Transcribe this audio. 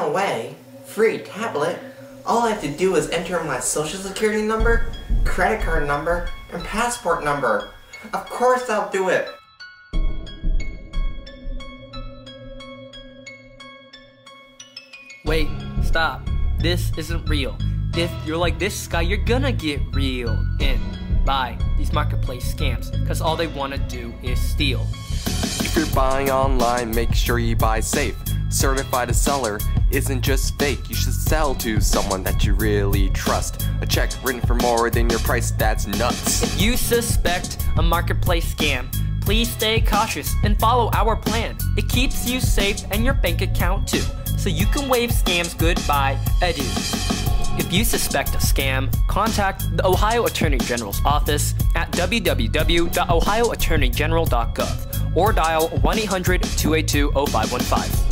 no way. Free tablet? All I have to do is enter my social security number, credit card number, and passport number. Of course I'll do it. Wait, stop. This isn't real. If you're like this guy, you're gonna get reeled in by these marketplace scams, because all they wanna do is steal. If you're buying online, make sure you buy safe. Certified a seller isn't just fake. You should sell to someone that you really trust. A check written for more than your price, that's nuts. If you suspect a marketplace scam, please stay cautious and follow our plan. It keeps you safe and your bank account too, so you can wave scams goodbye, adieu. If you suspect a scam, contact the Ohio Attorney General's office at www.ohioattorneygeneral.gov or dial 1 800 282 0515.